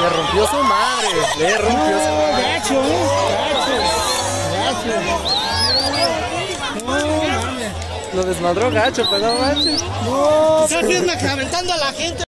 Le rompió su madre. Le rompió su madre. Gacho. Eh, gacho. Gacho. Lo desmadró gacho, pero no manches. No, Estás aventando a la gente.